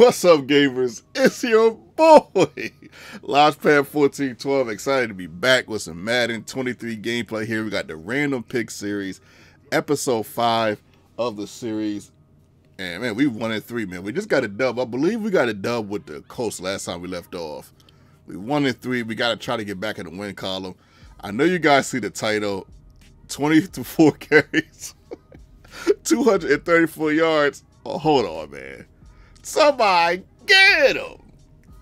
What's up, gamers? It's your boy, Launchpad 1412. Excited to be back with some Madden 23 gameplay here. We got the Random Pick Series, episode 5 of the series. And man, we won in three, man. We just got a dub. I believe we got a dub with the Coast last time we left off. We won in three. We got to try to get back in the win column. I know you guys see the title 20 to 4 carries, 234 yards. Oh, hold on, man. Somebody get him.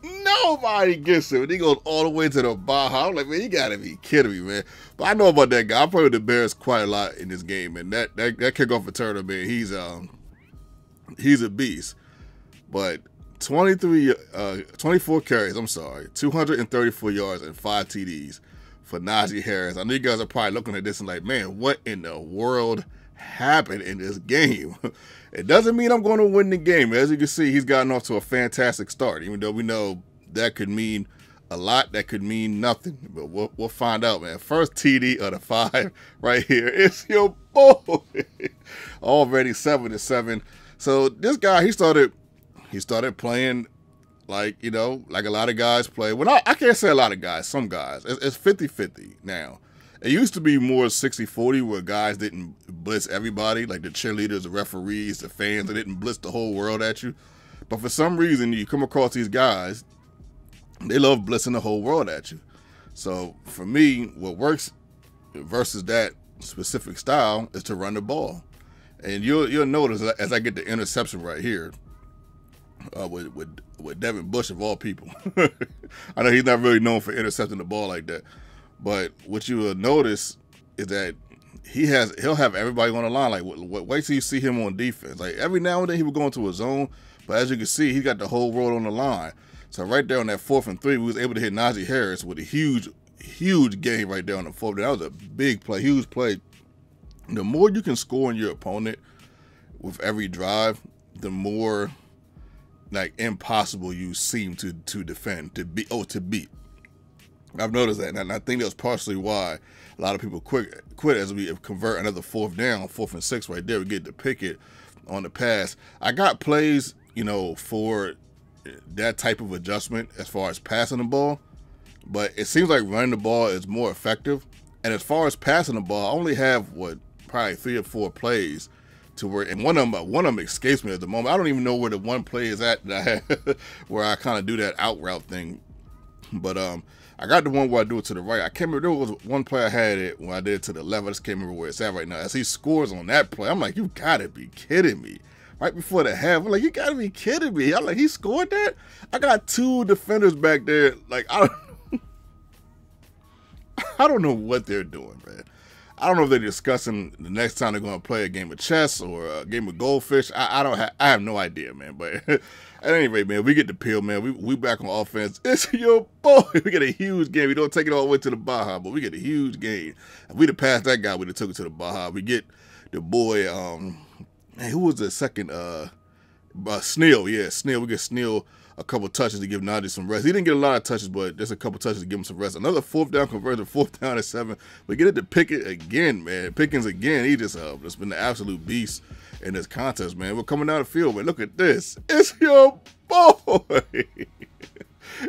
Nobody gets him. And he goes all the way to the Baja. I'm like, man, you gotta be kidding me, man. But I know about that guy. I play with the Bears quite a lot in this game, and that that, that kickoff returner, man, he's um he's a beast. But 23 uh 24 carries, I'm sorry, 234 yards and five TDs for Najee Harris. I know you guys are probably looking at this and like, man, what in the world happened in this game? It doesn't mean I'm going to win the game. As you can see, he's gotten off to a fantastic start, even though we know that could mean a lot, that could mean nothing. But we'll, we'll find out, man. First TD of the five right here. It's your boy. Already seven to seven. So this guy, he started he started playing like, you know, like a lot of guys play. Well, I, I can't say a lot of guys, some guys. It's 50-50 now. It used to be more 60-40 where guys didn't blitz everybody, like the cheerleaders, the referees, the fans, they didn't blitz the whole world at you. But for some reason, you come across these guys, they love blitzing the whole world at you. So for me, what works versus that specific style is to run the ball. And you'll you'll notice as I get the interception right here uh, with, with with Devin Bush of all people. I know he's not really known for intercepting the ball like that. But what you will notice is that he has he'll have everybody on the line. Like wait till you see him on defense. Like every now and then he will go into a zone, but as you can see, he got the whole world on the line. So right there on that fourth and three, we was able to hit Najee Harris with a huge, huge game right there on the fourth. That was a big play, huge play. The more you can score on your opponent with every drive, the more like impossible you seem to to defend to be oh to beat. I've noticed that, and I think that's partially why a lot of people quit quit as we convert another fourth down, fourth and six right there. We get to pick it on the pass. I got plays, you know, for that type of adjustment as far as passing the ball, but it seems like running the ball is more effective. And as far as passing the ball, I only have what probably three or four plays to where, and one of them, one of them escapes me at the moment. I don't even know where the one play is at that I where I kind of do that out route thing. But um, I got the one where I do it to the right. I can't remember. There was one play I had it when I did it to the left. I just can't remember where it's at right now. As he scores on that play, I'm like, you gotta be kidding me. Right before the half, I'm like, you gotta be kidding me. I'm like, he scored that? I got two defenders back there. Like, I don't, I don't know what they're doing, man. I don't know if they're discussing the next time they're going to play a game of chess or a game of goldfish. I, I don't have, I have no idea, man. But At any rate, man, we get the pill, man. We we back on offense. It's your boy. We get a huge game. We don't take it all the way to the Baja, but we get a huge game. If we'd have passed that guy, we'd have took it to the Baja. We get the boy, um, man, who was the second, uh, uh Snell, yeah, Snell. We get Snell a couple touches to give Najee some rest. He didn't get a lot of touches, but just a couple touches to give him some rest. Another fourth down conversion, fourth down at seven. We get it to Pickett again, man. Pickens again. He just uh, been the absolute beast in this contest, man. We're coming down the field, but look at this. It's your boy.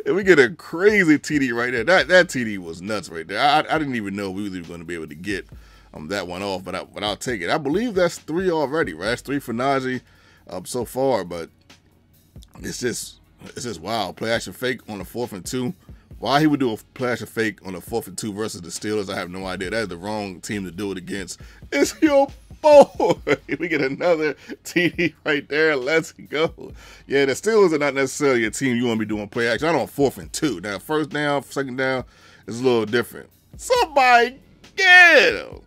and we get a crazy TD right there. That that TD was nuts right there. I, I didn't even know we were going to be able to get um, that one off, but, I, but I'll take it. I believe that's three already, right? That's three for Najee um, so far, but it's just it's just wow. Play action fake on the fourth and two. Why he would do a play action fake on the fourth and two versus the Steelers, I have no idea. That is the wrong team to do it against. It's your boy. we get another TD right there. Let's go. Yeah, the Steelers are not necessarily a team you want to be doing play action. I don't fourth and two. Now, first down, second down is a little different. Somebody get him.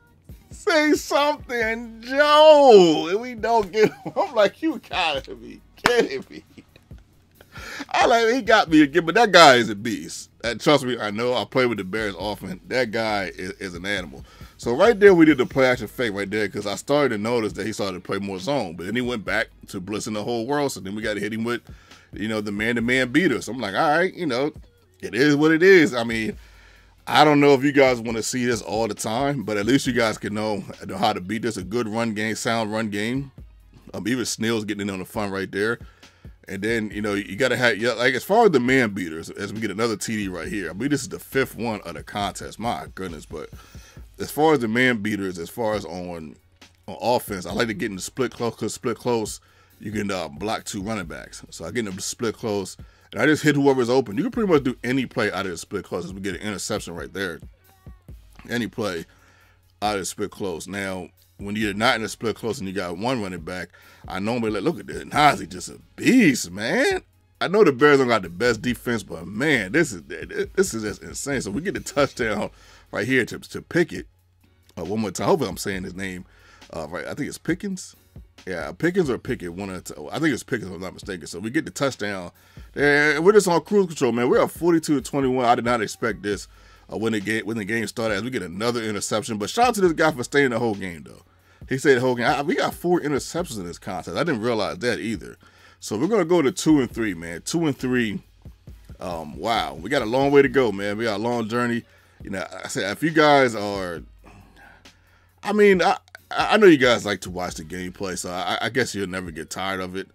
Say something, Joe. And we don't get him. I'm like, you gotta be kidding me. I like he got me again, but that guy is a beast. And trust me, I know I play with the Bears often. That guy is, is an animal. So right there, we did the play action fake right there because I started to notice that he started to play more zone. But then he went back to blitzing the whole world. So then we got to hit him with, you know, the man-to-man beater. So I'm like, all right, you know, it is what it is. I mean, I don't know if you guys want to see this all the time, but at least you guys can know, how to beat this. A good run game, sound run game. Um, even Snell's getting in on the fun right there. And then you know you got to have like as far as the man beaters, as we get another TD right here. I believe this is the fifth one of the contest. My goodness, but as far as the man beaters, as far as on on offense, I like to get in the split close because split close you can uh, block two running backs. So I get in the split close and I just hit whoever's open. You can pretty much do any play out of the split close as we get an interception right there. Any play out of the split close. Now when you're not in a split close and you got one running back, I normally like, look at this. Najee just a beast, man. I know the Bears don't got the best defense, but man, this is this is just insane. So we get the touchdown right here to to Pickett. Uh, one more time. Hopefully, I'm saying his name uh, right. I think it's Pickens. Yeah, Pickens or Pickett. One the, I think it's Pickens, if I'm not mistaken. So we get the touchdown. And we're just on cruise control, man. We're at 42 to 21. I did not expect this uh, when the game when the game started. As we get another interception, but shout out to this guy for staying the whole game, though. He said the whole game. I, we got four interceptions in this contest. I didn't realize that either. So we're gonna go to two and three, man. Two and three. Um, wow, we got a long way to go, man. We got a long journey. You know, I said if you guys are, I mean, I I know you guys like to watch the gameplay, so I, I guess you'll never get tired of it.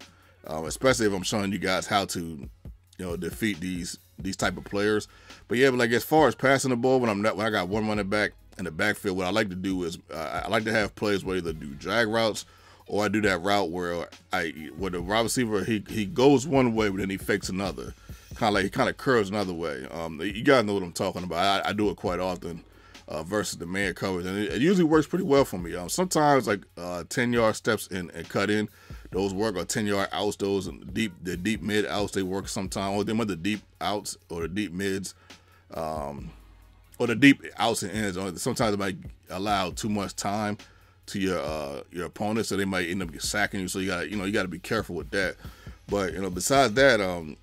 Um, especially if I'm showing you guys how to, you know, defeat these these type of players. But yeah, but like as far as passing the ball, when I'm not when I got one running back, in the backfield, what I like to do is uh, I like to have plays where either do drag routes or I do that route where I where the wide receiver he he goes one way but then he fakes another, kind of like he kind of curves another way. Um, you guys know what I'm talking about. I, I do it quite often. Uh, versus the man coverage, and it, it, usually works pretty well for me. Um, sometimes like uh, ten yard steps in and cut in, those work, or ten yard outs, those deep the deep mid outs they work sometimes. Or them are the deep outs or the deep mids. Um, or the deep outs and ends. Sometimes it might allow too much time to your uh, your opponent, so they might end up sacking you. So you got you know you got to be careful with that. But you know, besides that, um,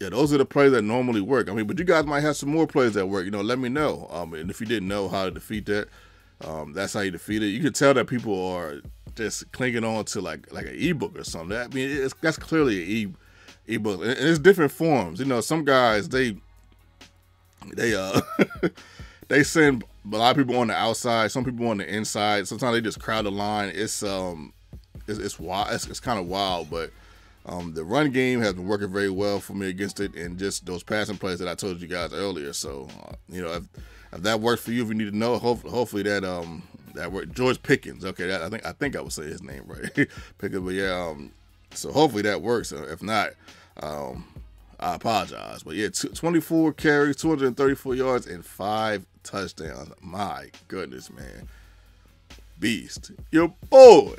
yeah, those are the plays that normally work. I mean, but you guys might have some more plays that work. You know, let me know. Um, and if you didn't know how to defeat that, um, that's how you defeat it. You can tell that people are just clinging on to like like an ebook or something. I mean, that's clearly an e ebook, and it's different forms. You know, some guys they they uh they send a lot of people on the outside, some people on the inside. Sometimes they just crowd the line. It's um it's, it's wild. It's, it's kind of wild, but um, the run game has been working very well for me against it, and just those passing plays that I told you guys earlier. So, uh, you know, if, if that works for you, if you need to know, hopefully, hopefully that um that worked. George Pickens, okay, that, I think I think I would say his name right, Pickens, but yeah, um, so hopefully that works. If not, um, I apologize. But yeah, 24 carries, 234 yards, and five touchdowns. My goodness, man. Beast. Your boy.